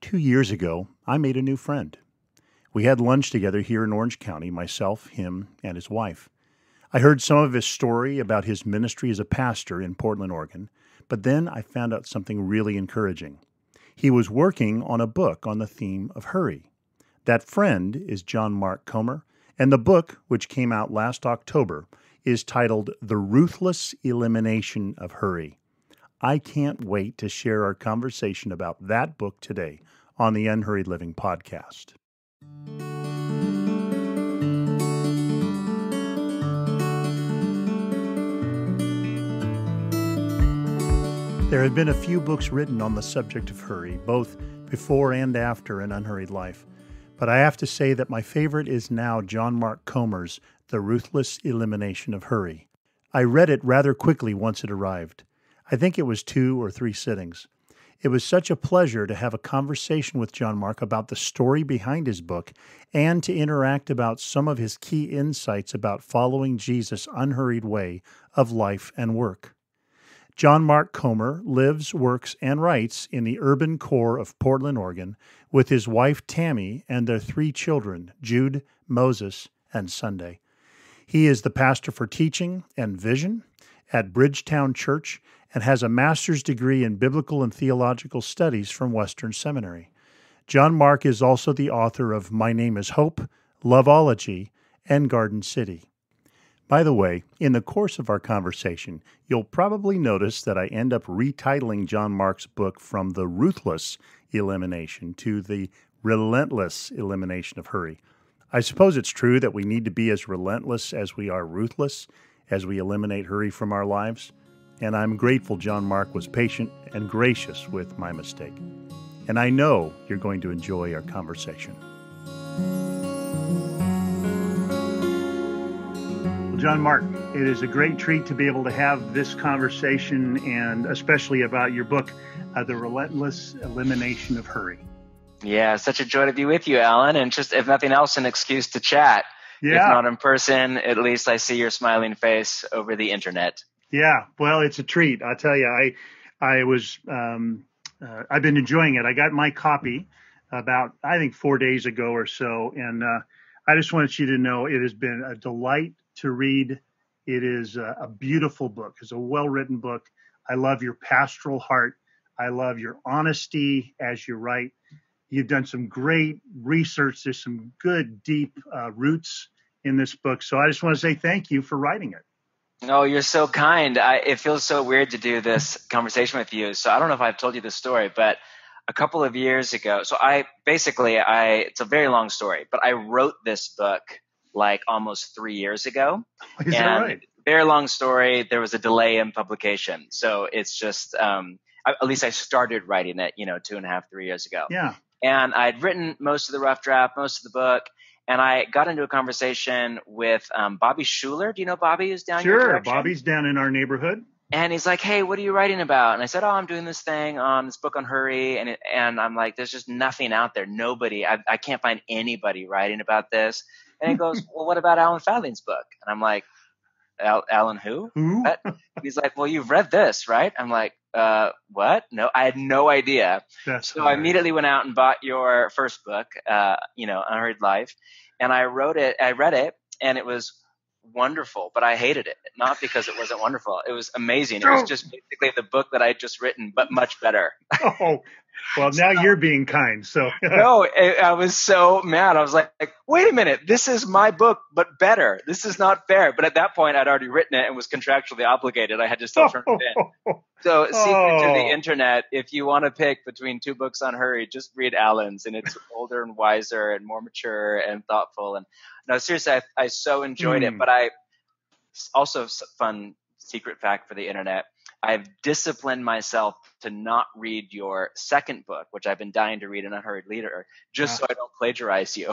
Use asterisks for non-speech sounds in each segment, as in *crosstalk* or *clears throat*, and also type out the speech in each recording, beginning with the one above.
Two years ago, I made a new friend. We had lunch together here in Orange County, myself, him, and his wife. I heard some of his story about his ministry as a pastor in Portland, Oregon, but then I found out something really encouraging. He was working on a book on the theme of hurry. That friend is John Mark Comer, and the book, which came out last October, is titled The Ruthless Elimination of Hurry. I can't wait to share our conversation about that book today on the Unhurried Living podcast. There have been a few books written on the subject of hurry, both before and after an unhurried life. But I have to say that my favorite is now John Mark Comer's The Ruthless Elimination of Hurry. I read it rather quickly once it arrived. I think it was two or three sittings. It was such a pleasure to have a conversation with John Mark about the story behind his book and to interact about some of his key insights about following Jesus' unhurried way of life and work. John Mark Comer lives, works, and writes in the urban core of Portland, Oregon, with his wife Tammy and their three children, Jude, Moses, and Sunday. He is the pastor for teaching and vision at Bridgetown Church and has a master's degree in biblical and theological studies from Western Seminary. John Mark is also the author of My Name is Hope, Loveology, and Garden City. By the way, in the course of our conversation, you'll probably notice that I end up retitling John Mark's book from the ruthless elimination to the relentless elimination of hurry. I suppose it's true that we need to be as relentless as we are ruthless as we eliminate hurry from our lives and I'm grateful John Mark was patient and gracious with my mistake. And I know you're going to enjoy our conversation. Well, John Mark, it is a great treat to be able to have this conversation and especially about your book, uh, The Relentless Elimination of Hurry. Yeah, such a joy to be with you, Alan, and just if nothing else, an excuse to chat. Yeah. If not in person, at least I see your smiling face over the internet. Yeah, well, it's a treat. I tell you, I I was um, uh, I've been enjoying it. I got my copy about I think four days ago or so, and uh, I just wanted you to know it has been a delight to read. It is a, a beautiful book. It's a well written book. I love your pastoral heart. I love your honesty as you write. You've done some great research. There's some good, deep uh, roots in this book. So I just want to say thank you for writing it. Oh, you're so kind. I, it feels so weird to do this conversation with you. So I don't know if I've told you this story, but a couple of years ago, so I basically I it's a very long story, but I wrote this book like almost three years ago. *laughs* Is and that right? Very long story. There was a delay in publication, so it's just um, at least I started writing it, you know, two and a half, three years ago. Yeah. And I'd written most of the rough draft, most of the book, and I got into a conversation with um, Bobby Schuller. Do you know Bobby who's down sure, Bobby's down in our neighborhood. And he's like, "Hey, what are you writing about?" And I said, "Oh, I'm doing this thing on this book on hurry." And it, and I'm like, "There's just nothing out there. Nobody. I, I can't find anybody writing about this." And he goes, *laughs* "Well, what about Alan Fadling's book?" And I'm like, Al- "Alan who?" Who? He's like, "Well, you've read this, right?" I'm like, uh, what? No, I had no idea. That's so I immediately went out and bought your first book, uh, you know, Unhurried Life, and I wrote it. I read it, and it was wonderful, but I hated it. Not because it wasn't wonderful. It was amazing. It was just basically the book that I had just written, but much better. *laughs* oh, well, now so, you're being kind. So *laughs* no, I was so mad. I was like, like, wait a minute, this is my book, but better. This is not fair. But at that point, I'd already written it and was contractually obligated. I had to still turn it in. *laughs* So, secret oh. to the oh. internet: if you want to pick between two books on hurry, just read Alan's, and it's *laughs* older and wiser and more mature and thoughtful. And no, seriously, I, I so enjoyed mm. it. Hmm. But I also fun secret fact for the internet I've disciplined myself to not read your second book, which I've been dying to read in Unhurried Leader, just so I don't plagiarize you. *laughs*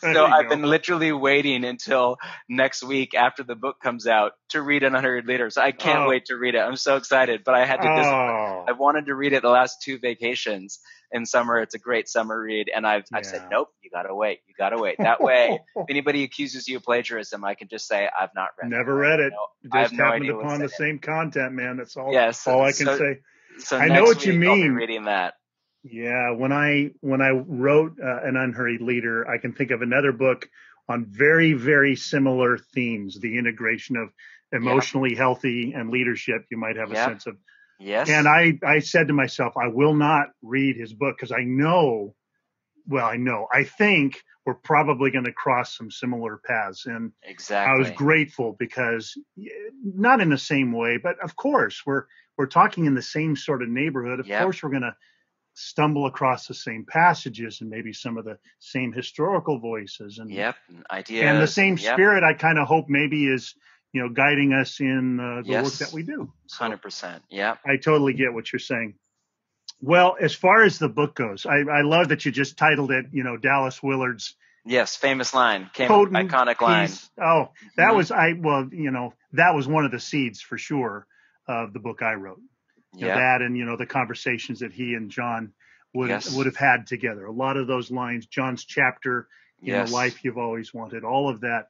so I've go. been literally waiting until next week after the book comes out to read an Unhurried Leader. So I can't oh. wait to read it. I'm so excited, but I had to discipline. Oh. I wanted to read it the last two vacations in summer. It's a great summer read. And I've, yeah. I've said, nope, you gotta wait. You gotta wait. That way, if *laughs* anybody accuses you of plagiarism, I can just say, I've not read Never it. read it. No, just happened no upon the same content, man. That's all, yes, all I can so, say. So I know what you mean. reading that. Yeah, when I when I wrote uh, an unhurried leader, I can think of another book on very very similar themes: the integration of emotionally yeah. healthy and leadership. You might have a sense of yes. And I I said to myself, I will not read his book because I know, well, I know, I think we're probably going to cross some similar paths. And exactly, I was grateful because not in the same way, but of course we're we're talking in the same sort of neighborhood. Of yep. course, we're going to stumble across the same passages and maybe some of the same historical voices and yep ideas and the same yep. spirit i kind of hope maybe is you know guiding us in uh, the yes. work that we do so 100% yeah i totally get what you're saying well as far as the book goes i, I love that you just titled it you know dallas willard's yes famous line came iconic line oh that mm-hmm. was i well you know that was one of the seeds for sure of the book i wrote yeah. that and you know the conversations that he and John would yes. would have had together. A lot of those lines, John's chapter, you yes. know, life you've always wanted, all of that.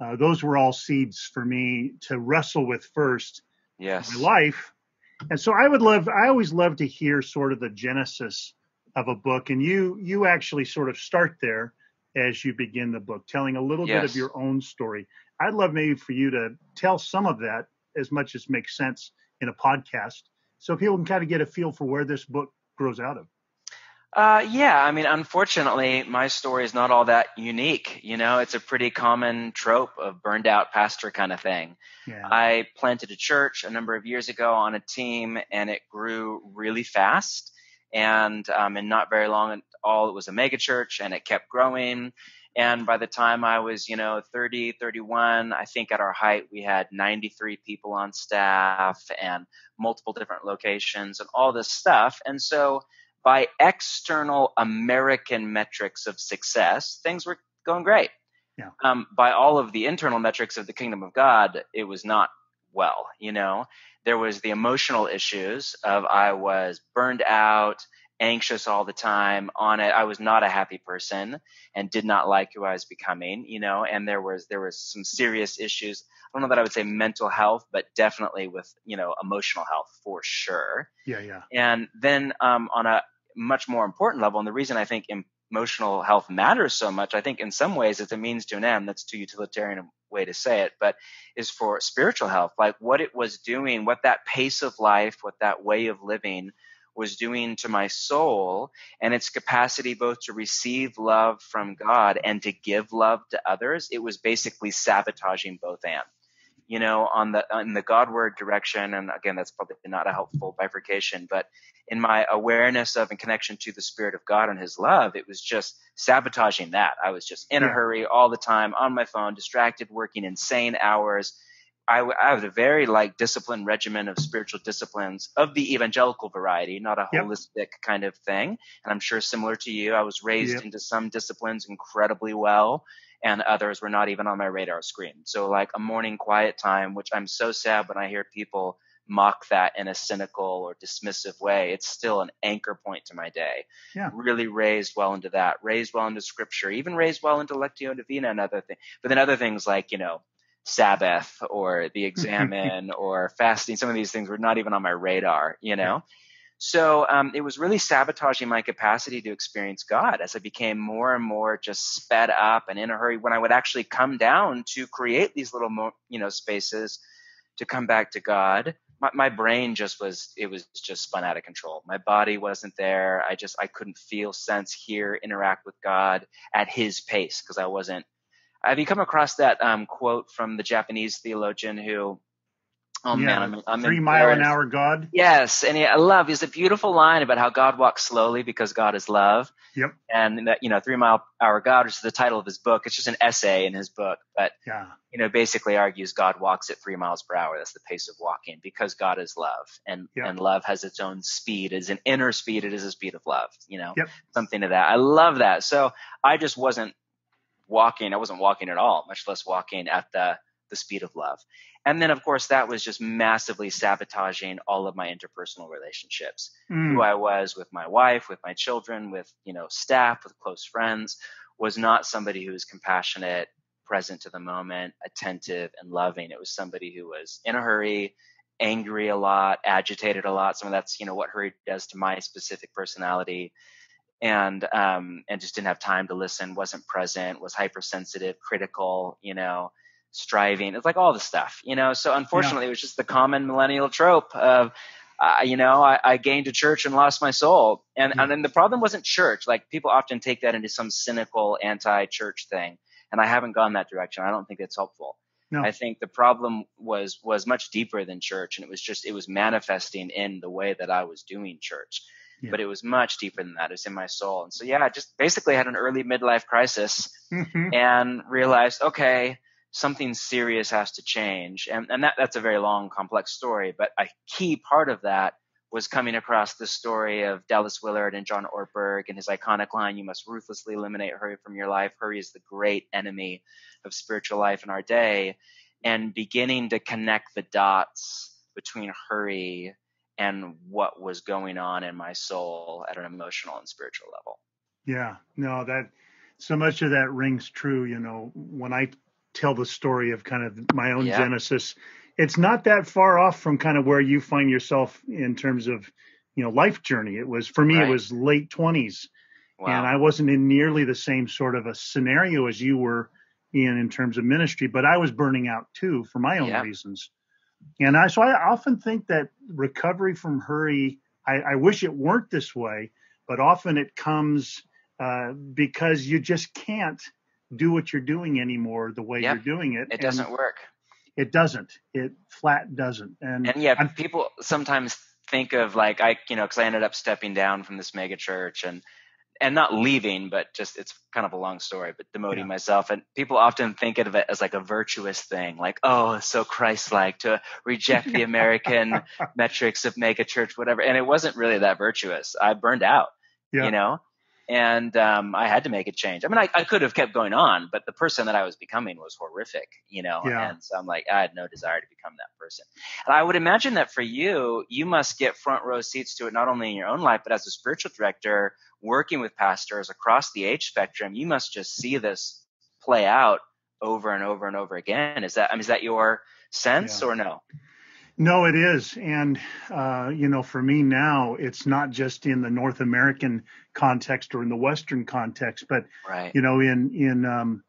Uh, those were all seeds for me to wrestle with first. Yes. My life, and so I would love. I always love to hear sort of the genesis of a book, and you you actually sort of start there as you begin the book, telling a little yes. bit of your own story. I'd love maybe for you to tell some of that as much as makes sense in a podcast so people can kind of get a feel for where this book grows out of. Uh, yeah, I mean, unfortunately, my story is not all that unique. You know, it's a pretty common trope of burned out pastor kind of thing. Yeah. I planted a church a number of years ago on a team, and it grew really fast. And um, in not very long at all, it was a mega church, and it kept growing. And by the time I was, you know, 30, 31, I think at our height, we had 93 people on staff and multiple different locations and all this stuff. And so by external American metrics of success, things were going great. Yeah. Um, by all of the internal metrics of the kingdom of God, it was not well, you know. There was the emotional issues of I was burned out anxious all the time on it. I was not a happy person and did not like who I was becoming, you know, and there was there was some serious issues. I don't know that I would say mental health, but definitely with, you know, emotional health for sure. Yeah, yeah. And then um, on a much more important level, and the reason I think emotional health matters so much, I think in some ways it's a means to an end. That's too utilitarian a way to say it, but is for spiritual health, like what it was doing, what that pace of life, what that way of living was doing to my soul and its capacity both to receive love from God and to give love to others, it was basically sabotaging both and. You know, on the in the Godward direction, and again, that's probably not a helpful bifurcation, but in my awareness of and connection to the Spirit of God and His love, it was just sabotaging that. I was just in a hurry all the time, on my phone, distracted, working insane hours, I, I have a very like disciplined regimen of spiritual disciplines of the evangelical variety, not a yep. holistic kind of thing. And I'm sure similar to you, I was raised yep. into some disciplines incredibly well and others were not even on my radar screen. So like a morning quiet time, which I'm so sad when I hear people mock that in a cynical or dismissive way. It's still an anchor point to my day. Yeah. Really raised well into that, raised well into scripture, even raised well into Lectio Divina and other things. But then other things like, you know, Sabbath or the *laughs* examen or fasting. Some of these things were not even on my radar, you know? Yeah. So um, it was really sabotaging my capacity to experience God as I became more and more just sped up and in a hurry. When I would actually come down to create these little, mo- you know, spaces to come back to God, my, my brain just was it was just spun out of control. My body wasn't there. I just I couldn't feel, sense, hear, interact with God at His pace because I wasn't have you come across that um, quote from the Japanese theologian who? Oh yeah, man, I'm, I'm three mile an hour God. Yes, and I love. is a beautiful line about how God walks slowly because God is love. Yep. And that you know, three mile hour God, which is the title of his book. It's just an essay in his book, but yeah, you know, basically argues God walks at three miles per hour. That's the pace of walking because God is love, and yep. and love has its own speed. It's an inner speed. It is a speed of love. You know, yep. something to that. I love that. So I just wasn't walking. I wasn't walking at all, much less walking at the the speed of love. And then, of course, that was just massively sabotaging all of my interpersonal relationships. Mm. Who I was with my wife, with my children, with you know staff, with close friends, was not somebody who was compassionate, present to the moment, attentive, and loving. It was somebody who was in a hurry, angry a lot, agitated a lot. Some of that's you know what hurry does to my specific personality, and um, and just didn't have time to listen, wasn't present, was hypersensitive, critical, you know, striving. It's like all the stuff, you know. So unfortunately, yeah. it was just the common millennial trope of. Uh, you know, I, I, gained a church and lost my soul. And, mm-hmm. and then the problem wasn't church. Like people often take that into some cynical anti-church thing. And I haven't gone that direction. I don't think it's helpful. No. I think the problem was was much deeper than church, and it was just it was manifesting in the way that I was doing church. Yeah. But it was much deeper than that. It's in my soul, and so yeah, I just basically had an early midlife crisis mm-hmm. and realized, okay, something serious has to change, and and that that's a very long, complex story. But a key part of that was coming across the story of Dallas Willard and John Ortberg and his iconic line, You must ruthlessly eliminate hurry from your life. Hurry is the great enemy of spiritual life in our day. And beginning to connect the dots between hurry and what was going on in my soul at an emotional and spiritual level. Yeah, no, that so much of that rings true. You know, when I tell the story of kind of my own yeah. genesis, it's not that far off from kind of where you find yourself in terms of you know life journey it was for me right. it was late 20s wow. and i wasn't in nearly the same sort of a scenario as you were in in terms of ministry but i was burning out too for my own yeah. reasons and i so i often think that recovery from hurry I, I wish it weren't this way but often it comes uh, because you just can't do what you're doing anymore the way yep. you're doing it it doesn't work it doesn't. It flat doesn't. And, and yeah, I'm, people sometimes think of like I, you know, because I ended up stepping down from this mega church and and not leaving, but just it's kind of a long story, but demoting yeah. myself. And people often think of it as like a virtuous thing, like, oh, it's so Christ-like to reject the *laughs* American metrics of mega church, whatever. And it wasn't really that virtuous. I burned out, yeah. you know and um, I had to make a change. I mean, I, I, could have kept going on, but the person that I was becoming was horrific, you know. Yeah. And so I'm like, I had no desire to become that person. And I would imagine that for you, you must get front row seats to it not only in your own life, but as a spiritual director, working with pastors across the age spectrum, you must just see this play out over and over and over again. Is that I mean, is that your sense yeah. or no? No, it is. And, uh, you know, for me now, it's not just in the North American context or in the Western context, but, right. you know, in, in, um,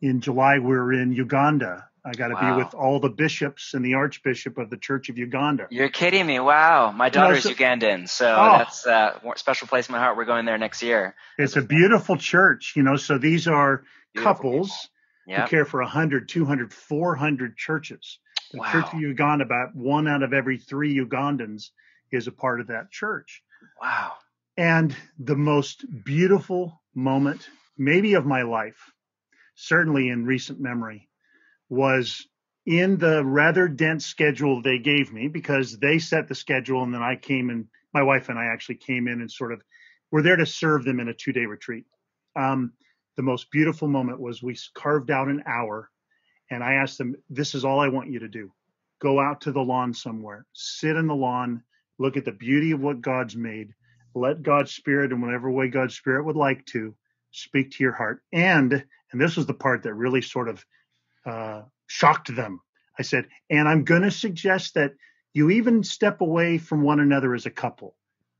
in July, we're in Uganda. I got to wow. be with all the bishops and the Archbishop of the Church of Uganda. You're kidding me. Wow. My daughter is so, Ugandan. So oh, that's a special place in my heart. We're going there next year. It's a beautiful church, you know, so these are beautiful couples yep. who care for 100, 200, 400 churches. The wow. Church of Uganda, about one out of every three Ugandans is a part of that church. Wow. And the most beautiful moment, maybe of my life, certainly in recent memory, was in the rather dense schedule they gave me because they set the schedule and then I came and my wife and I actually came in and sort of were there to serve them in a two day retreat. Um, the most beautiful moment was we carved out an hour and I asked them, This is all I want you to do. Go out to the lawn somewhere, sit in the lawn, look at the beauty of what God's made, let God's Spirit, in whatever way God's Spirit would like to, speak to your heart. And, and this was the part that really sort of uh, shocked them. I said, and I'm going to suggest that you even step away from one another as a couple.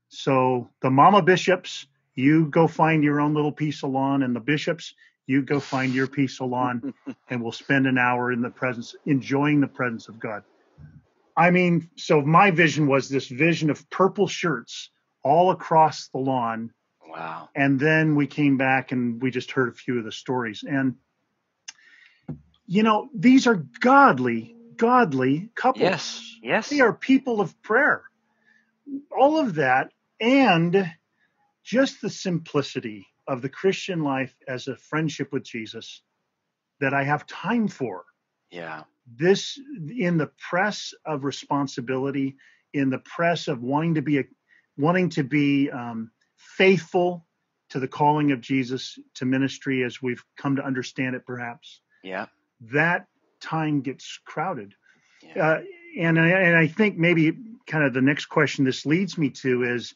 So the mama bishops, you go find your own little piece of lawn, and the bishops, you go find your peace lawn *laughs* and we'll spend an hour in the presence, enjoying the presence of God. I mean, so my vision was this vision of purple shirts all across the lawn. Wow. And then we came back and we just heard a few of the stories. And, you know, these are godly, godly couples. Yes. Yes. They are people of prayer. All of that and just the simplicity of the Christian life as a friendship with Jesus that I have time for. Yeah. This in the press of responsibility, in the press of wanting to be a, wanting to be um, faithful to the calling of Jesus to ministry as we've come to understand it, perhaps. Yeah. That time gets crowded. Yeah. Uh, and I, and I think maybe kind of the next question this leads me to is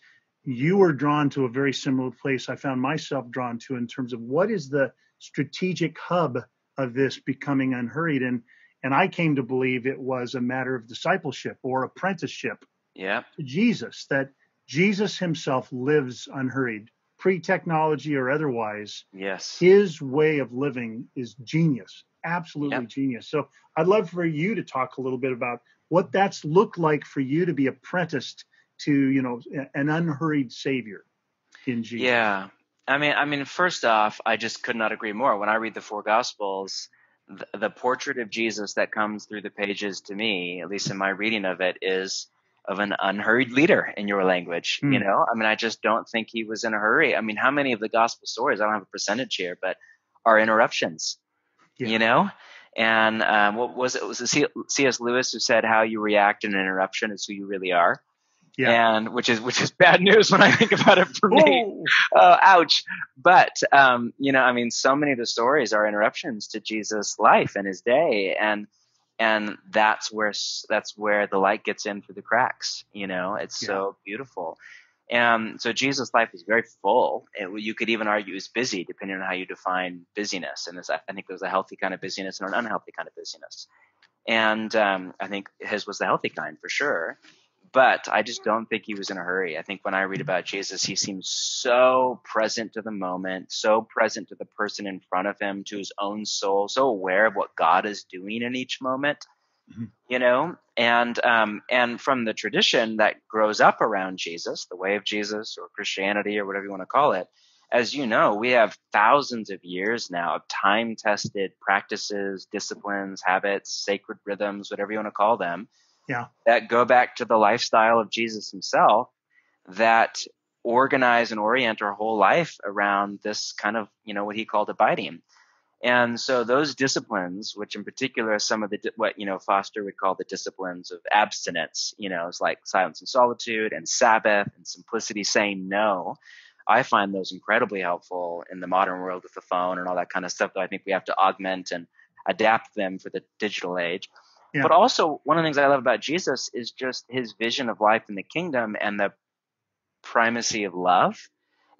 you were drawn to a very similar place I found myself drawn to in terms of what is the strategic hub of this becoming unhurried and And I came to believe it was a matter of discipleship or apprenticeship Yeah. to Jesus, that Jesus himself lives unhurried, pre technology or otherwise. Yes. His way of living is genius, absolutely Yep. genius. So I'd love for you to talk a little bit about what that's looked like for you to be apprenticed to, you know, an unhurried Savior in Jesus. Yeah. I mean, I mean, first off, I just could not agree more. When I read the four Gospels, the, the portrait of Jesus that comes through the pages to me, at least in my reading of it, is of an unhurried leader in your language. Hmm. You know, I mean, I just don't think he was in a hurry. I mean, how many of the gospel stories, I don't have a percentage here, but are interruptions, Yeah. you know? And um, what was it? Was it C- C.S. Lewis who said, "How you react in an interruption is who you really are," Yeah. and which is which is bad news when I think about it for me oh, *laughs* ouch. But, um, you know, I mean, so many of the stories are interruptions to Jesus' life and his day. And, and that's where, that's where the light gets in through the cracks. You know, it's so beautiful. And so Jesus' life was very full. It, you could even argue was busy, depending on how you define busyness. And this, I think, there's a healthy kind of busyness and an unhealthy kind of busyness. And um, I think his was the healthy kind for sure but I just don't think he was in a hurry. I think when I read about Jesus, he seems so present to the moment, so present to the person in front of him, to his own soul, so aware of what God is doing in each moment. Mhm. You know, and um, and from the tradition that grows up around Jesus, the way of Jesus or Christianity or whatever you want to call it, as you know, we have thousands of years now of time-tested practices, disciplines, habits, sacred rhythms, whatever you want to call them, Yeah. that go back to the lifestyle of Jesus himself that organize and orient our whole life around this kind of, you know, what he called abiding. And so those disciplines, which in particular are some of the, what, you know, Foster would call the disciplines of abstinence, you know, it's like silence and solitude and Sabbath and simplicity, saying no. I find those incredibly helpful in the modern world with the phone and all that kind of stuff that I think we have to augment and adapt them for the digital age. Yeah. But also, one of the things I love about Jesus is just his vision of life in the kingdom and the primacy of love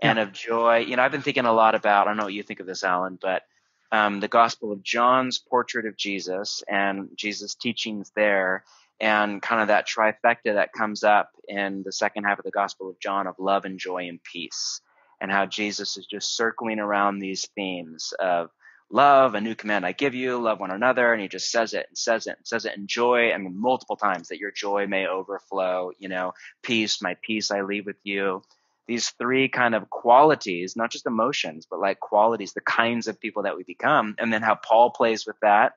and of joy. You know, I've been thinking a lot about, I don't know what you think of this, Alan, but um, the Gospel of John's portrait of Jesus and Jesus' teachings there, and kind of that trifecta that comes up in the second half of the Gospel of John of love and joy and peace, and how Jesus is just circling around these themes of love, a new command I give you, love one another, and he just says it and says it and says it, and joy, I mean, multiple times that your joy may overflow, you know, peace, my peace I leave with you these three kind of qualities, not just emotions, but like qualities, the kinds of people that we become, and then how Paul plays with that.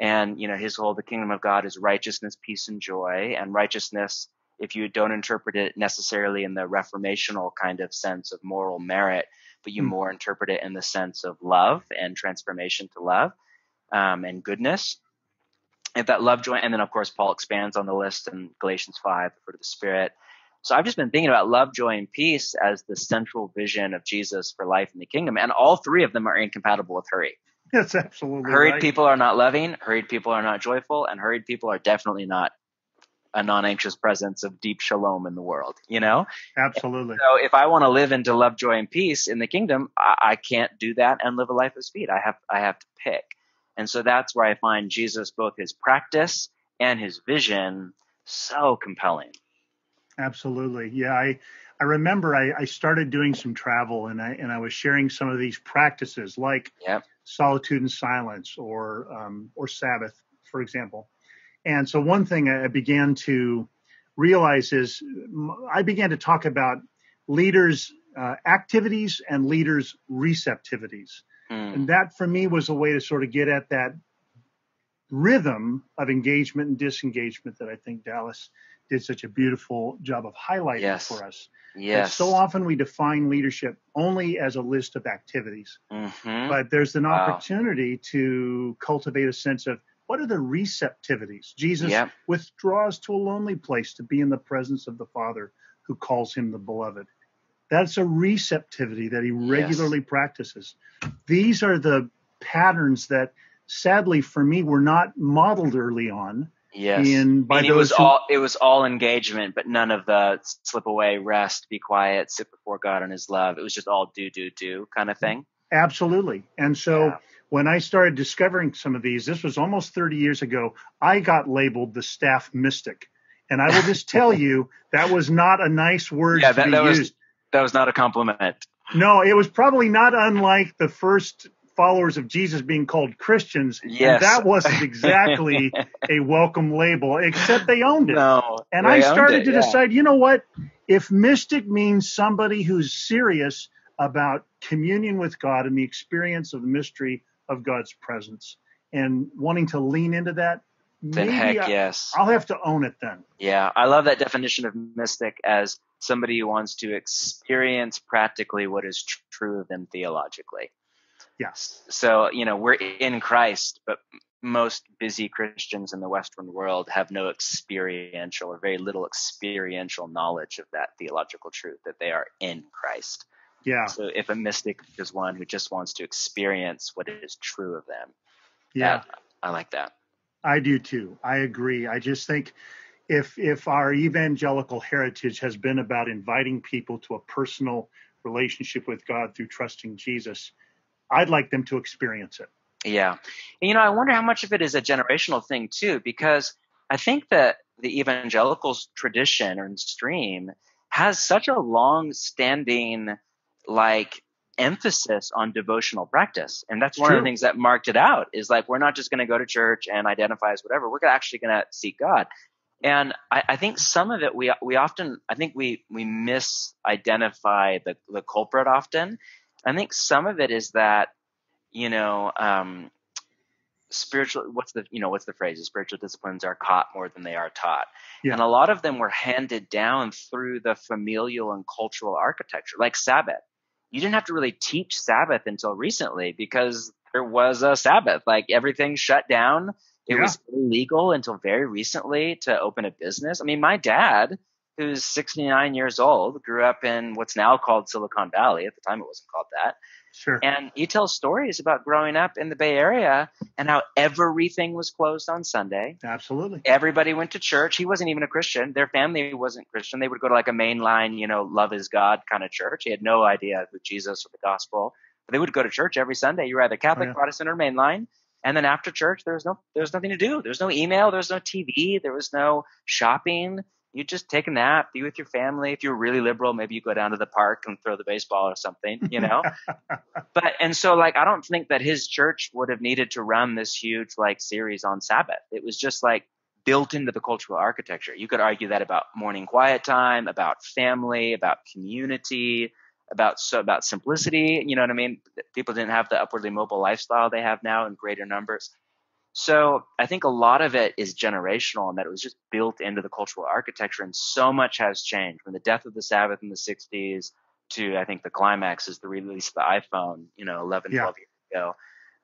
And, you know, his whole, the kingdom of God is righteousness, peace, and joy. And righteousness, if you don't interpret it necessarily in the reformational kind of sense of moral merit, but you Hmm. more interpret it in the sense of love and transformation to love um, and goodness. If that love, joy, and then of course Paul expands on the list in Galatians 5, the fruit of the Spirit. So I've just been thinking about love, joy, and peace as the central vision of Jesus for life in the kingdom. And all three of them are incompatible with hurry. That's absolutely Hurried right. people are not loving, hurried people are not joyful, and hurried people are definitely not a non anxious presence of deep shalom in the world, you know? Absolutely. So if I want to live into love, joy, and peace in the kingdom, I, I can't do that and live a life of speed. I have I have to pick. And so that's where I find Jesus, both his practice and his vision, so compelling. Absolutely. Yeah, I I remember I, I started doing some travel and I and I was sharing some of these practices like Yep. solitude and silence or um, or Sabbath, for example. And so one thing I began to realize is I began to talk about leaders' uh, activities and leaders' receptivities. Mm. And that for me was a way to sort of get at that rhythm of engagement and disengagement that I think Dallas did such a beautiful job of highlighting Yes. for us. Yes. So often we define leadership only as a list of activities, Mhm. but there's an Wow. opportunity to cultivate a sense of what are the receptivities? Jesus Yep. withdraws to a lonely place to be in the presence of the Father who calls him the beloved. That's a receptivity that he regularly practices. These are the patterns that sadly for me were not modeled early on Yes. in by and it was who, all it was all engagement, but none of the slip away, rest, be quiet, sit before God in His love. It was just all do, do, do kind of mm-hmm. thing. absolutely. And so Yeah. When I started discovering some of these, this was almost 30 years ago, I got labeled the staff mystic. And I will just tell you that was not a nice word yeah, to that, that was that was not a compliment. No, it was probably not unlike the first followers of Jesus being called Christians. Yes. And that wasn't *laughs* exactly a welcome label, except they owned it. No, and I started it, to yeah. decide, you know what? If mystic means somebody who's serious about communion with God and the experience of the mystery of God's presence and wanting to lean into that, Then maybe heck I, yes. I'll have to own it then. Yeah, I love that definition of mystic as somebody who wants to experience practically what is tr- true of them theologically. Yes. So, you know, we're in Christ, but most busy Christians in the Western world have no experiential or very little experiential knowledge of that theological truth that they are in Christ. Yeah. So, if a mystic is one who just wants to experience what is true of them, Yeah. that- I like that. I do too. I agree. I just think if if our evangelical heritage has been about inviting people to a personal relationship with God through trusting Jesus, I'd like them to experience it. Yeah. And, you know, I wonder how much of it is a generational thing too, because I think that the evangelical tradition or stream has such a long standing like emphasis on devotional practice. And that's one of the things that marked it out is like we're not just going to go to church and identify as whatever. We're actually going to seek God. And I, I think some of it we we often I think we we misidentify the the culprit often. I think some of it is that you know um, spiritual what's the you know what's the phrase spiritual disciplines are caught more than they are taught Yeah. and a lot of them were handed down through the familial and cultural architecture like sabbath you didn't have to really teach sabbath until recently because there was a sabbath. Like everything shut down. It Yeah. was illegal until very recently to open a business. I mean my dad who's 69 years old grew up in what's now called silicon valley. At the time it wasn't called that Sure. and he tells stories about growing up in the Bay Area and how everything was closed on Sunday. Absolutely. Everybody went to church. He wasn't even a Christian. Their family wasn't Christian. They would go to like a mainline, you know, love is God kind of church. He had no idea who Jesus or the gospel. But they would go to church every Sunday. You were either Catholic, Oh, yeah. Protestant, or mainline. And then after church, there was no, there was nothing to do. There was no email. There was no TV. There was no shopping. You just take a nap, be with your family. If you're really liberal, maybe you go down to the park and throw the baseball or something, you know? *laughs* but and so like I don't think that his church would have needed to run this huge like series on Sabbath. It was just like built into the cultural architecture. You could argue that about morning quiet time, about family, about community, about so about simplicity. You know what I mean? People didn't have the upwardly mobile lifestyle they have now in greater numbers. So I think a lot of it is generational and that it was just built into the cultural architecture and so much has changed from the death of the Sabbath in the 60s to I think the climax is the release of the iPhone, you know, 11, Yeah. 12 years ago.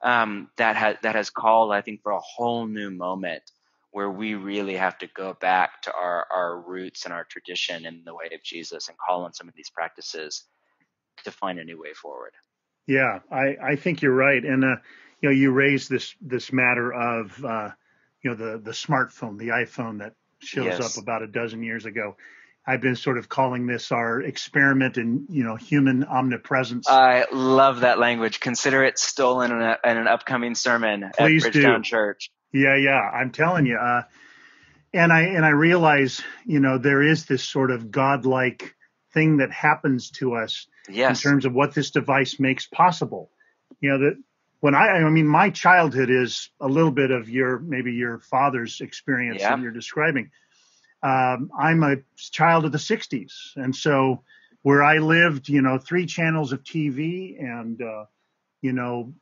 Um, that has that has called I think for a whole new moment where we really have to go back to our our roots and our tradition in the way of Jesus and call on some of these practices to find a new way forward. Yeah, I, I think you're right. And uh, you know, you raised this this matter of uh, you know the the smartphone, the iPhone that shows Yes. up about a dozen years ago. I've been sort of calling this our experiment in you know human omnipresence. I love that language. Consider it stolen in, a, in an upcoming sermon Please at do. Church. Yeah, yeah, I'm telling you. Uh, and I and I realize, you know, there is this sort of godlike thing that happens to us Yes. in terms of what this device makes possible. You know that when I I mean my childhood is a little bit of your maybe your father's experience Yeah. that you're describing. Um, I'm a child of the '60s, and so where I lived, you know, three channels of TV, and uh, you know,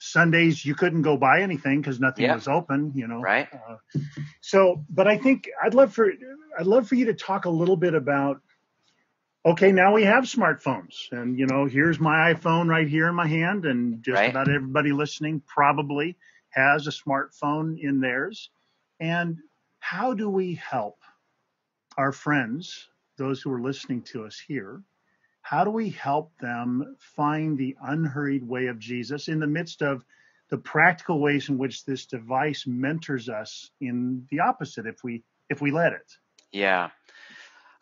Sundays you couldn't go buy anything because nothing Yeah. was open. You know, Right. uh, so, but I think I'd love for I'd love for you to talk a little bit about. Okay, now we have smartphones, and you know, here's my iPhone right here in my hand, and just Right. about everybody listening probably has a smartphone in theirs. And how do we help our friends, those who are listening to us here? How do we help them find the unhurried way of Jesus in the midst of the practical ways in which this device mentors us in the opposite if we if we let it? Yeah.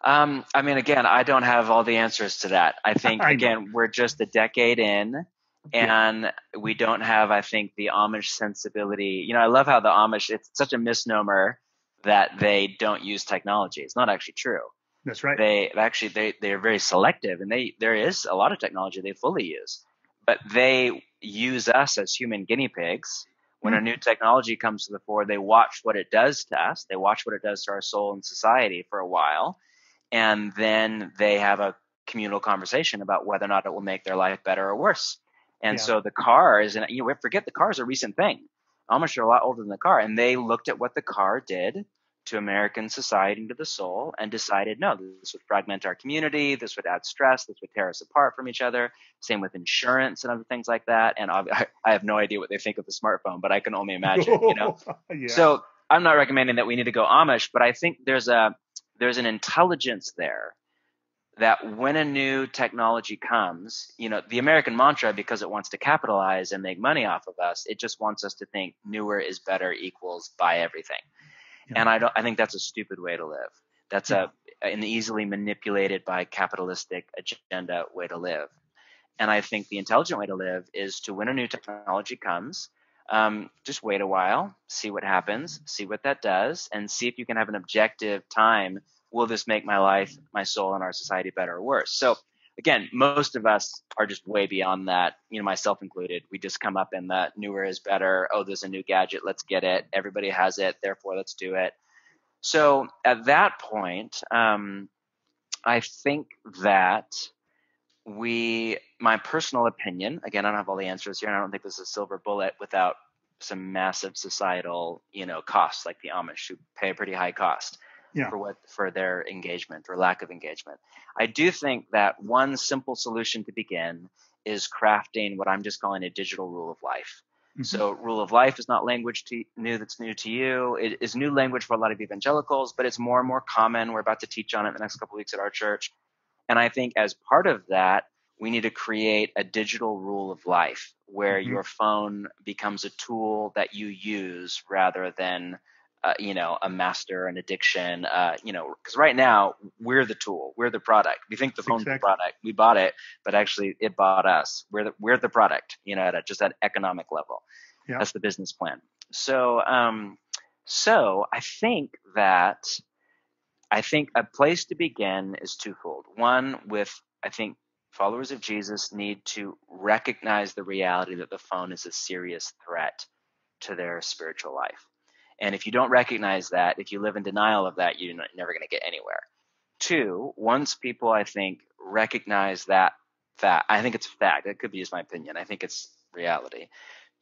Um, I mean, again, I don't have all the answers to that. I think, again, we're just a decade in, and we don't have, I think, the Amish sensibility. You know, I love how the Amish. It's such a misnomer that they don't use technology. It's not actually true. That's right. They actually they they are very selective, and they there is a lot of technology they fully use, but they use us as human guinea pigs. When mm. a new technology comes to the fore, they watch what it does to us. They watch what it does to our soul and society for a while, and then they have a communal conversation about whether or not it will make their life better or worse. And yeah. so the cars, and you know, forget the car is a recent thing. Amish are a lot older than the car, and they looked at what the car did to American society and to the soul and decided, no, this would fragment our community. This would add stress. This would tear us apart from each other. Same with insurance and other things like that. And I, *laughs* I have no idea what they think of the smartphone, but I can only imagine, you know? *laughs* yeah. So I'm not recommending that we need to go Amish, but I think there's a, there's an intelligence there that when a new technology comes, you know, the American mantra, because it wants to capitalize and make money off of us, it just wants us to think newer is better equals buy everything. Yeah. And I don't, I think that's a stupid way to live. That's yeah. a, an easily manipulated by capitalistic agenda way to live. And I think the intelligent way to live is to when a new technology comes, um, just wait a while, see what happens, see what that does, and see if you can have an objective time will this make my life, my soul, and our society better or worse? So again, most of us are just way beyond that, you know, myself included. We just come up in that newer is better. Oh, there's a new gadget. Let's get it. Everybody has it. Therefore, let's do it. So at that point, um, I think that we, my personal opinion, again, I don't have all the answers here, and I don't think this is a silver bullet without some massive societal, you know, costs like the Amish who pay a pretty high cost yeah. for what for their engagement or lack of engagement. I do think that one simple solution to begin is crafting what I'm just calling a digital rule of life. Mm-hmm. So, rule of life is not language to, new that's new to you. It is new language for a lot of evangelicals, but it's more and more common. We're about to teach on it in the next couple weeks at our church. And I think as part of that, we need to create a digital rule of life where mm-hmm. your phone becomes a tool that you use rather than uh, you know, a master, an addiction, uh, you know, because right now we're the tool, we're the product. We think the phone's exactly. the product, we bought it, but actually it bought us. We're the, we're the product, you know, at a, just at economic level. Yeah. That's the business plan. So, um, so I think that I think a place to begin is twofold. One, with I think followers of Jesus need to recognize the reality that the phone is a serious threat to their spiritual life. And if you don't recognize that, if you live in denial of that, you're never going to get anywhere. Two, once people, I think, recognize that fact, I think it's a fact. It could be just my opinion. I think it's reality.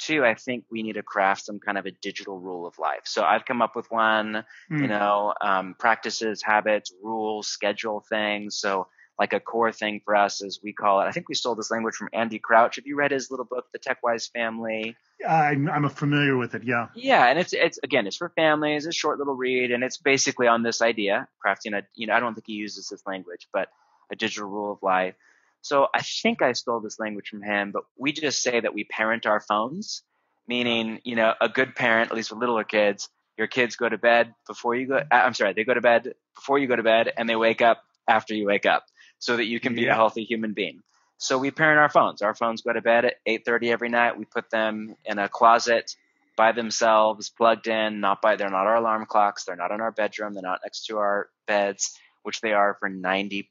Two, I think we need to craft some kind of a digital rule of life. So I've come up with one, mm. you hmm. know, um, practices, habits, rules, schedule things. So like a core thing for us, as we call it. I think we stole this language from Andy Crouch. Have you read his little book, The TechWise Family? I'm, I'm familiar with it. Yeah. Yeah, and it's it's again, it's for families. It's a short little read, and it's basically on this idea, crafting a. You know, I don't think he uses this language, but a digital rule of life. So I think I stole this language from him, but we just say that we parent our phones, meaning you know a good parent, at least with littler kids. Your kids go to bed before you go. Uh, I'm sorry, they go to bed before you go to bed, and they wake up after you wake up so that you can be yeah. a healthy human being. So we parent our phones. Our phones go to bed at 8:30 every night. We put them in a closet by themselves, plugged in, not by they're not our alarm clocks, they're not in our bedroom, they're not next to our beds, which they are for 90%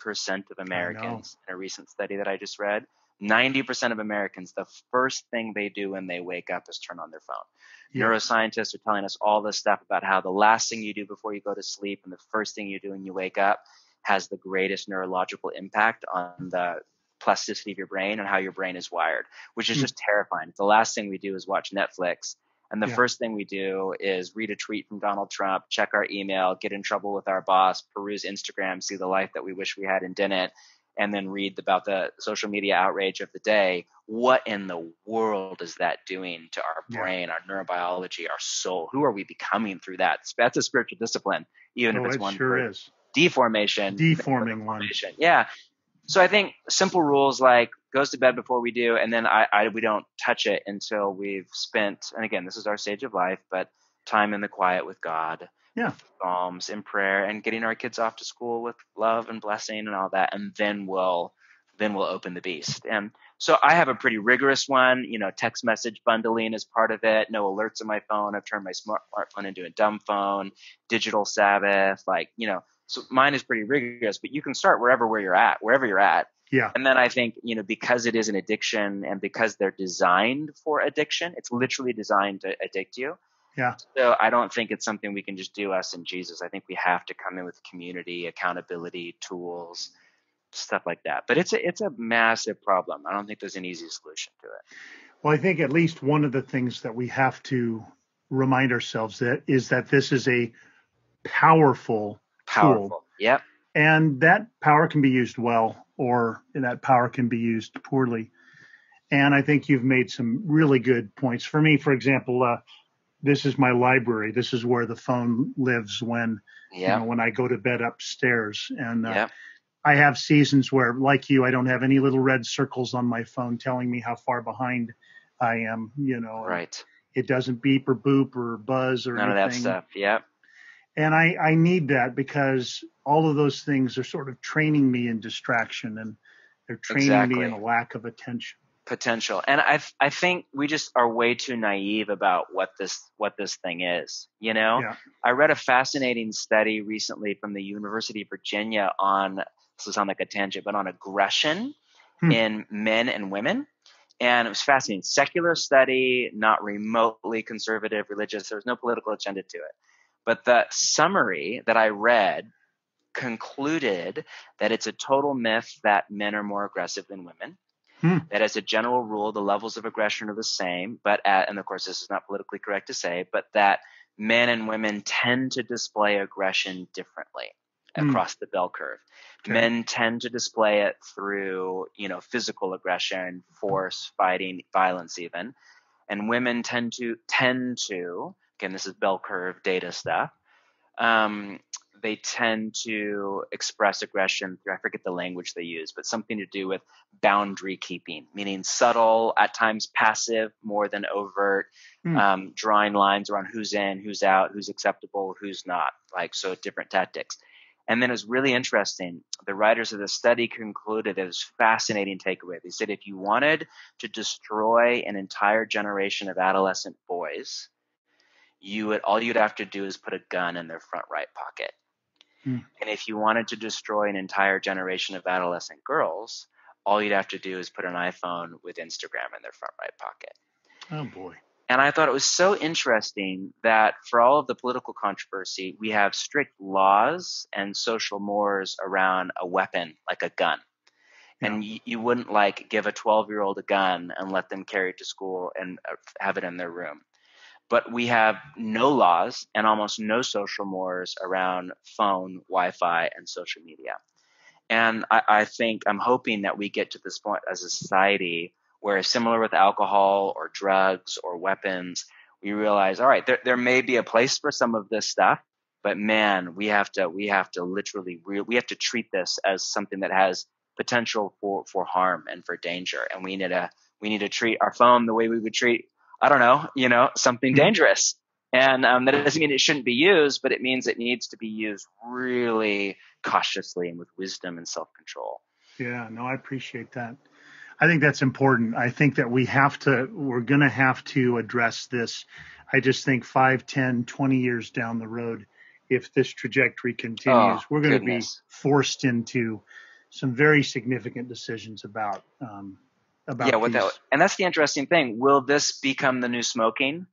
of Americans. In a recent study that I just read, 90% of Americans, the first thing they do when they wake up is turn on their phone. Yeah. Neuroscientists are telling us all this stuff about how the last thing you do before you go to sleep and the first thing you do when you wake up has the greatest neurological impact on the plasticity of your brain and how your brain is wired, which is mm. just terrifying. The last thing we do is watch Netflix. And the yeah. first thing we do is read a tweet from Donald Trump, check our email, get in trouble with our boss, peruse Instagram, see the life that we wish we had and didn't, and then read about the social media outrage of the day. What in the world is that doing to our brain, yeah. our neurobiology, our soul? Who are we becoming through that? That's a spiritual discipline, even oh, if it's it one. Sure is deformation. Deforming one. Yeah. So I think simple rules like goes to bed before we do, and then I, I we don't touch it until we've spent. And again, this is our stage of life, but time in the quiet with God. Yeah. Psalms in prayer and getting our kids off to school with love and blessing and all that, and then we'll then we'll open the beast. And so I have a pretty rigorous one. You know, text message bundling is part of it. No alerts on my phone. I've turned my smartphone into a dumb phone. Digital Sabbath, like you know. So mine is pretty rigorous, but you can start wherever where you're at, wherever you're at. Yeah. And then I think, you know, because it is an addiction and because they're designed for addiction, it's literally designed to addict you. Yeah. So I don't think it's something we can just do us and Jesus. I think we have to come in with community, accountability, tools, stuff like that. But it's a it's a massive problem. I don't think there's an easy solution to it. Well, I think at least one of the things that we have to remind ourselves that is that this is a powerful, powerful. tool. Yep. And that power can be used well or that power can be used poorly. And I think you've made some really good points. For me, for example, uh, this is my library. This is where the phone lives when you know, when I go to bed upstairs. And uh, I have seasons where, like you, I don't have any little red circles on my phone telling me how far behind I am. You know, right? It doesn't beep or boop or buzz or none anything. of that stuff. Yep. And I I need that because all of those things are sort of training me in distraction and they're training exactly. me in a lack of attention. Potential. And i i think we just are way too naive about what this what this thing is you know? Yeah. i read a fascinating study recently from the university of virginia on this will sound like a tangent but on aggression Hmm. in men and women. And it was fascinating. Secular study not remotely conservative religious. There was no political agenda to it but the summary that i read concluded that it's a total myth that men are more aggressive than women Hmm. that as a general rule, the levels of aggression are the same, but at, and of course, this is not politically correct to say, but that men and women tend to display aggression differently Hmm. across the bell curve. Okay. Men tend to display it through, you know, physical aggression, force, fighting, violence, even, and women tend to tend to. Again, this is bell curve data stuff. Um, they tend to express aggression through, I forget the language they use, but something to do with boundary keeping, meaning subtle, at times passive, more than overt, Hmm. um, drawing lines around who's in, who's out, who's acceptable, who's not, like so different tactics. And then it was really interesting. The writers of the study concluded it was fascinating takeaway. They said if you wanted to destroy an entire generation of adolescent boys, you would all you'd have to do is put a gun in their front right pocket. Hmm. And if you wanted to destroy an entire generation of adolescent girls, all you'd have to do is put an iPhone with Instagram in their front right pocket. oh boy And I thought it was so interesting that for all of the political controversy, we have strict laws and social mores around a weapon like a gun. And you, you wouldn't like give a 12 year old a gun and let them carry it to school and uh, have it in their room. But we have no laws and almost no social mores around phone, Wi Fi, and social media. And I, I think I'm hoping that we get to this point as a society where, similar with alcohol or drugs or weapons, we realize, all right, there, there may be a place for some of this stuff, but man, we have to we have to literally re- we have to treat this as something that has potential for for harm and for danger, and we need to we need to treat our phone the way we would treat I don't know, you know, something Mhm. dangerous. And um, that doesn't mean it shouldn't be used, but it means it needs to be used really cautiously and with wisdom and self control. Yeah, no, I appreciate that. I think that's important. I think that we have to, we're going to have to address this. I just think 5, 10, 20 years down the road, if this trajectory continues, Oh, we're going to be forced into some very significant decisions about, um, about yeah, what these. that, and that's the interesting thing. Will this become the new smoking?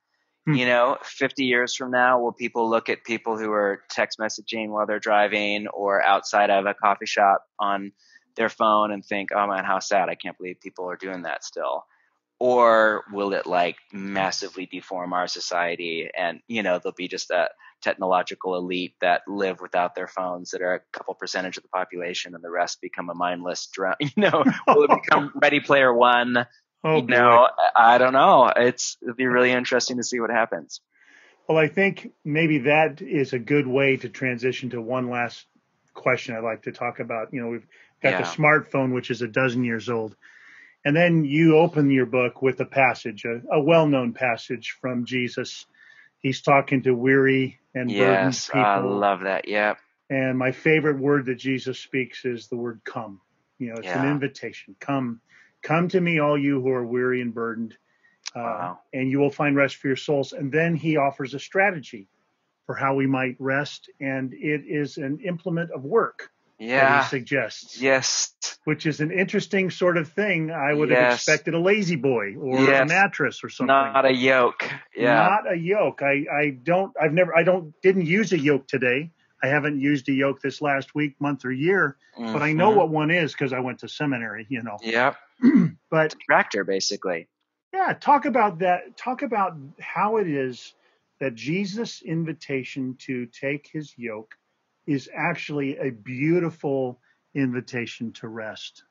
Hmm. You know, 50 years from now, will people look at people who are text messaging while they're driving or outside of a coffee shop on their phone and think, oh man, how sad. I can't believe people are doing that still. Or will it like massively deform our society and, you know, there'll be just a technological elite that live without their phones that are a couple percentage of the population and the rest become a mindless drone. *laughs* You know, will it *laughs* become Ready Player One? oh, you know, I I don't know. It's it'll be really interesting to see what happens. Well, I think maybe that is a good way to transition to one last question I'd like to talk about. You know, we've got Yeah. the smartphone, which is a dozen years old. And then you open your book with a passage, a, a well known passage from Jesus. He's talking to weary and burdened Yes, people. I love that. Yep. and my favorite word that Jesus speaks is the word come. You know, it's Yeah. an invitation. Come, come to me, all you who are weary and burdened, uh, Wow. and you will find rest for your souls. And then he offers a strategy for how we might rest, and it is an implement of work Yeah. he suggests, Yes. which is an interesting sort of thing. I would have expected a La-Z-Boy or a mattress or something. Not a yoke. Yeah. Not a yoke. I, I don't I've never I don't didn't use a yoke today. I haven't used a yoke this last week, month or year, but I know Mhm. what one is because I went to seminary, you know. Yep. *clears throat* But Tractor, basically. yeah, talk about that. Talk about how it is that Jesus' invitation to take his yoke is actually a beautiful invitation to rest.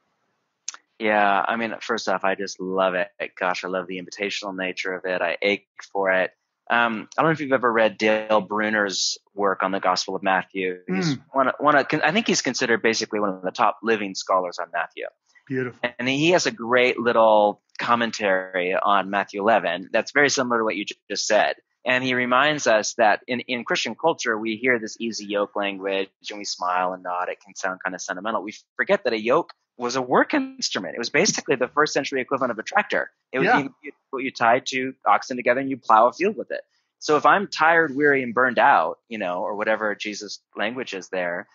Yeah, I mean, first off, I just love it. Gosh, I love the invitational nature of it. I ache for it. Um, I don't know if you've ever read Dale Bruner's work on the Gospel of Matthew. He's one, of- one of, I think he's considered basically one of the top living scholars on Matthew. Beautiful. And he has a great little commentary on Matthew 11 that's very similar to what you just said. And he reminds us that in, in Christian culture, we hear this easy yoke language and we smile and nod. It can sound kind of sentimental. We forget that a yoke was a work instrument. It was basically the first century equivalent of a tractor. It was Yeah. you, you, what you tied two oxen together and you plow a field with it. So if I'm tired, weary, and burned out, you know, or whatever Jesus language is there,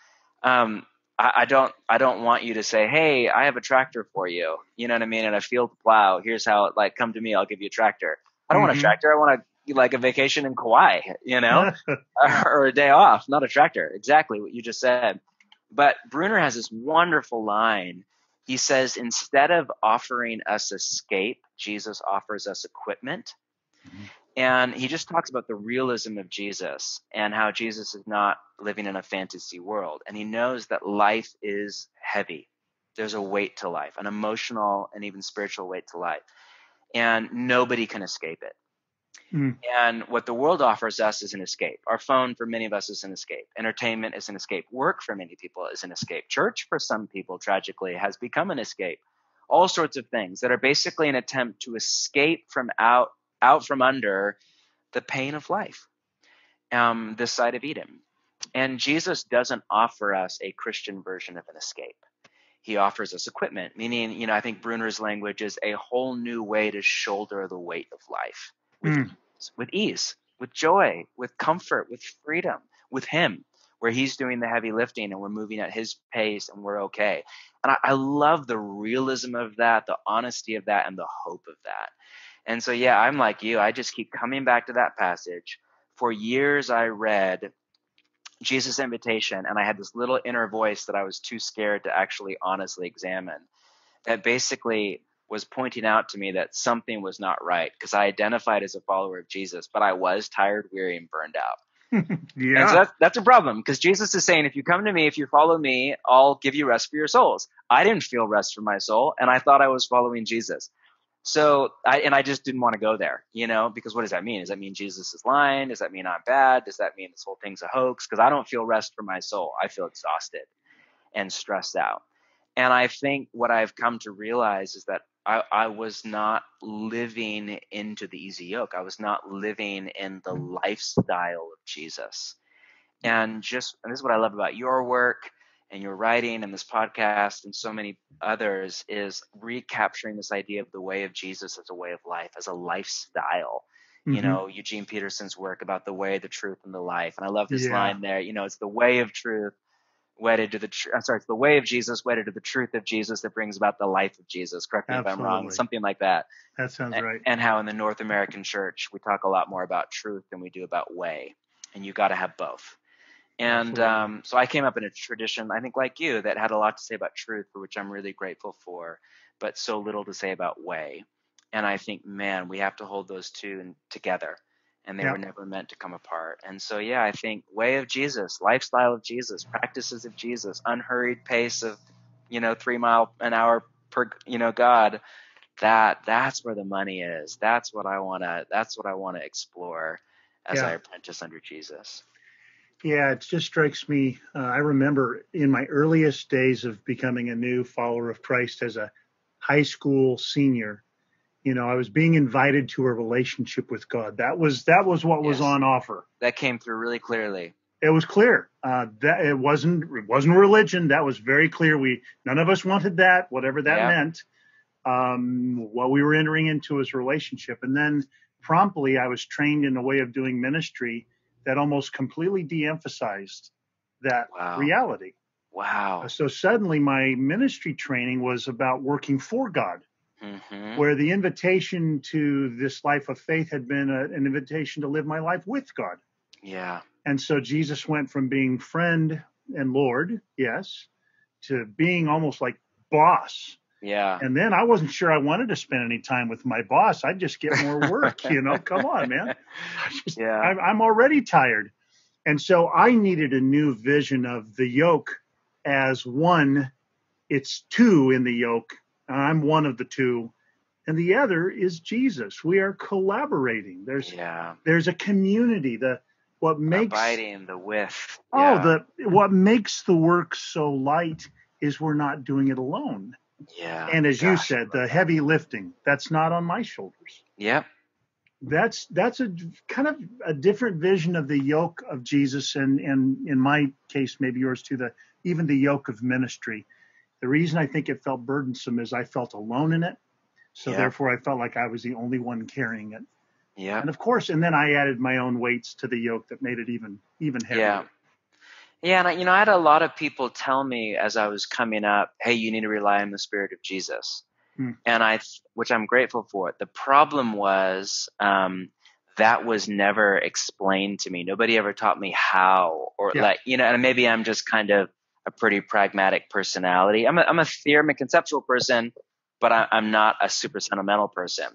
um, I, I don't I don't want you to say, Hey, I have a tractor for you. You know what I mean? And a field to plow. Here's how like come to me, I'll give you a tractor. I don't want Mhm. a tractor. I want a like a vacation in Kauai, you know? *laughs* *laughs* or a day off, not a tractor. Exactly what you just said. But Bruner has this wonderful line. He says, instead of offering us escape, Jesus offers us equipment. Mhm. And he just talks about the realism of Jesus and how Jesus is not living in a fantasy world. And he knows that life is heavy. There's a weight to life, an emotional and even spiritual weight to life. And nobody can escape it. Mm. And what the world offers us is an escape. Our phone for many of us is an escape. Entertainment is an escape. Work for many people is an escape. Church for some people, tragically, has become an escape. All sorts of things that are basically an attempt to escape from out out from under the pain of life, um, this side of Eden. And Jesus doesn't offer us a Christian version of an escape. He offers us equipment, meaning, you know, I think Bruner's language is a whole new way to shoulder the weight of life with Mm. with ease, with joy, with comfort, with freedom, with Him, where He's doing the heavy lifting and we're moving at His pace and we're okay. And I, I love the realism of that, the honesty of that, and the hope of that. And so, yeah, I'm like you. I just keep coming back to that passage. For years, I read Jesus' invitation, and I had this little inner voice that I was too scared to actually honestly examine. That basically was pointing out to me that something was not right because I identified as a follower of Jesus, but I was tired, weary, and burned out. *laughs* And so yeah. that's, that's a problem because Jesus is saying, if you come to me, if you follow me, I'll give you rest for your souls. I didn't feel rest for my soul, and I thought I was following Jesus. So, I, and I just didn't want to go there, you know, because what does that mean? Does that mean Jesus is lying? Does that mean I'm bad? Does that mean this whole thing's a hoax? Because I don't feel rest for my soul. I feel exhausted and stressed out. And I think what I've come to realize is that I, I was not living into the easy yoke. I was not living in the lifestyle of Jesus. And just, and this is what I love about your work and your writing and this podcast and so many others is recapturing this idea of the way of Jesus as a way of life, as a lifestyle. You Mhm. know, Eugene Peterson's work about the way, the truth, and the life. And I love this Yeah. line there. You know, it's the way of truth wedded to the tr- I'm sorry, it's the way of Jesus wedded to the truth of Jesus that brings about the life of Jesus. Correct me if I'm wrong, Absolutely. something like that. That sounds A- right. And how in the North American church we talk a lot more about truth than we do about way, and you got to have both. And um, so I came up in a tradition, I think, like you, that had a lot to say about truth, for which I'm really grateful for, but so little to say about way. And I think, man, we have to hold those two together, and they Yeah. were never meant to come apart. And so, yeah, I think way of Jesus, lifestyle of Jesus, practices of Jesus, unhurried pace of, you know, three mile an hour per, you know, God. That that's where the money is. That's what I wanna. That's what I wanna explore as Yeah. I apprentice under Jesus. Yeah, it just strikes me. Uh, I remember in my earliest days of becoming a new follower of Christ as a high school senior, you know, I was being invited to a relationship with God. That was that was what was on offer. That came through really clearly. It was clear uh, that it wasn't it wasn't religion. That was very clear. We none of us wanted that, whatever that Yeah. meant. Um, what we were entering into was relationship, and then promptly I was trained in a way of doing ministry that almost completely de-emphasized that Wow. reality. Wow. So suddenly my ministry training was about working for God, hmm where the invitation to this life of faith had been a, an invitation to live my life with God. Yeah. And so Jesus went from being friend and Lord, yes, to being almost like boss. Yeah. And then I wasn't sure I wanted to spend any time with my boss. I'd just get more work, you know. *laughs* Come on, man. Just- Yeah. I'm, I'm already tired. And so I needed a new vision of the yoke as one, it's two in the yoke. I'm one of the two. And the other is Jesus. We are collaborating. There's Yeah. there's a community. The what makes Abiding the with. oh the what makes the work so light is we're not doing it alone. Yeah. And as you said, the heavy lifting that's not on my shoulders. Yep. That's that's a kind of a different vision of the yoke of Jesus, and and in my case, maybe yours too. The even the yoke of ministry. The reason I think it felt burdensome is I felt alone in it, so Yeah. therefore I felt like I was the only one carrying it. Yeah. And of course, and then I added my own weights to the yoke that made it even even heavier. Yeah. Yeah, and I, you know, I had a lot of people tell me as I was coming up, "Hey, you need to rely on the Spirit of Jesus," Hmm. and I, which I'm grateful for. The problem was um, that was never explained to me. Nobody ever taught me how, or Yeah. like, you know, and maybe I'm just kind of a pretty pragmatic personality. I'm a, I'm a theor, I'm conceptual person, but I, I'm not a super sentimental person.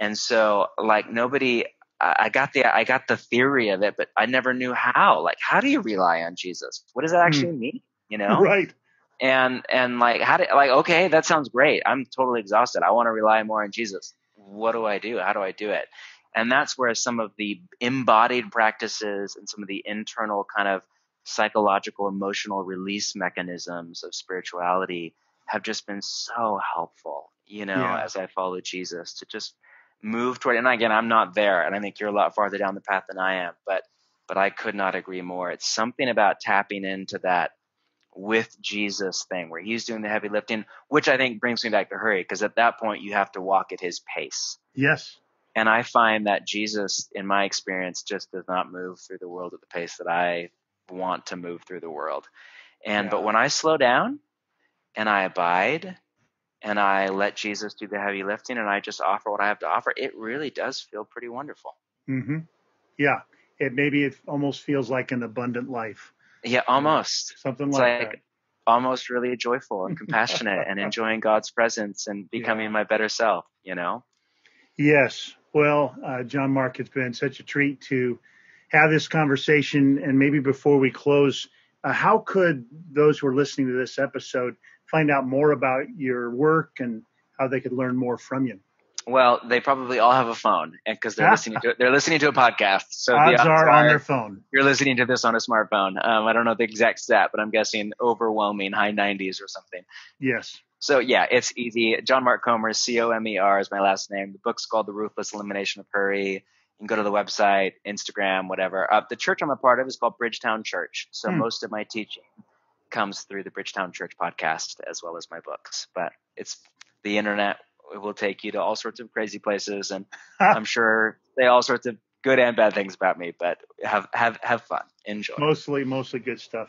And so, like, nobody I I got the I got the theory of it, but I never knew how. Like, how do you rely on Jesus? What does that hmm. actually mean? You know? *laughs* Right. And and like how do like okay, that sounds great. I'm totally exhausted. I want to rely more on Jesus. What do I do? How do I do it? And that's where some of the embodied practices and some of the internal kind of psychological emotional release mechanisms of spirituality have just been so helpful, you know, Yeah. as I follow Jesus to just move toward and again I'm not there and I think you're a lot farther down the path than I am, but but I could not agree more. It's something about tapping into that with Jesus thing where he's doing the heavy lifting, which I think brings me back to hurry because at that point you have to walk at his pace. Yes. And I find that Jesus, in my experience, just does not move through the world at the pace that I want to move through the world. And Yeah. but when I slow down and I abide and I let Jesus do the heavy lifting and I just offer what I have to offer, it really does feel pretty wonderful. hmm Yeah. It maybe it almost feels like an abundant life, Yeah, almost. something It's like, like that. almost really joyful and *laughs* compassionate and enjoying God's presence and becoming Yeah. my better self, you know? Yes. Well, uh, John Mark, it's been such a treat to have this conversation. And maybe before we close, uh, how could those who are listening to this episode find out more about your work and how they could learn more from you? Well, they probably all have a phone because they're *laughs* listening to they're listening to a podcast. So the Odds odds are on their phone. you're listening to this on a smartphone. Um, I don't know the exact stat, but I'm guessing overwhelming high 90s or something. Yes. So yeah, it's easy. John Mark Comer, C O M E R is my last name. The book's called The Ruthless Elimination of Hurry. You can go to the website, Instagram, whatever. Uh, the church I'm a part of is called Bridgetown Church. So Hmm. most of my teaching comes through the Bridgetown Church podcast as well as my books. But it's the internet will take you to all sorts of crazy places, and *laughs* I'm sure say all sorts of good and bad things about me. But have have have fun, enjoy. mostly, mostly good stuff.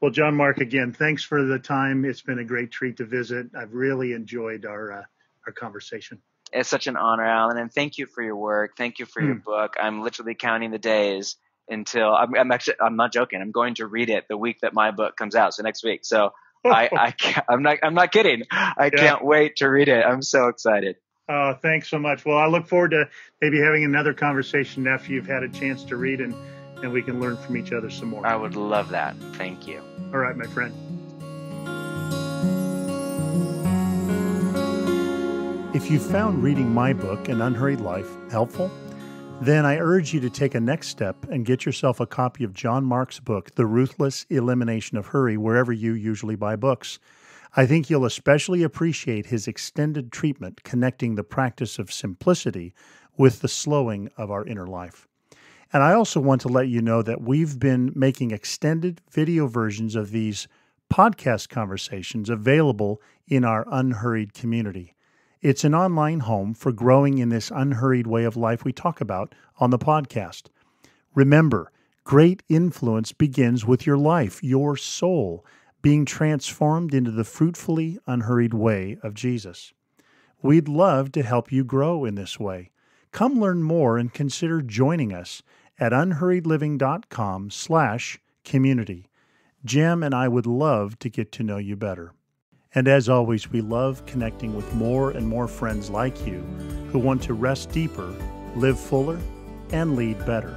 Well, John Mark, again, thanks for the time. It's been a great treat to visit. I've really enjoyed our uh, our conversation. It's such an honor, Alan, and thank you for your work. Thank you for your Hmm. book. I'm literally counting the days until I'm, I'm actually I'm not joking. I'm going to read it the week that my book comes out, so next week. So *laughs* I, I can't, I'm not I'm not kidding. I Yeah. can't wait to read it. I'm so excited. Oh, thanks so much. Well, I look forward to maybe having another conversation after you've had a chance to read and, and we can learn from each other some more. I would love that. Thank you. All right, my friend. If you found reading my book, An Unhurried Life, helpful, then I urge you to take a next step and get yourself a copy of John Mark's book, The Ruthless Elimination of Hurry, wherever you usually buy books. I think you'll especially appreciate his extended treatment connecting the practice of simplicity with the slowing of our inner life. And I also want to let you know that we've been making extended video versions of these podcast conversations available in our Unhurried community. It's an online home for growing in this unhurried way of life we talk about on the podcast. Remember, great influence begins with your life, your soul, being transformed into the fruitfully unhurried way of Jesus. We'd love to help you grow in this way. Come learn more and consider joining us at unhurriedliving.com slash community. Gem and I would love to get to know you better. And as always, we love connecting with more and more friends like you who want to rest deeper, live fuller, and lead better.